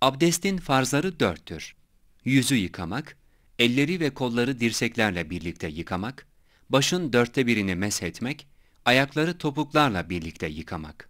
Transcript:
Abdestin farzları dörttür. Yüzü yıkamak, elleri ve kolları dirseklerle birlikte yıkamak, başın dörtte birini meshetmek, ayakları topuklarla birlikte yıkamak.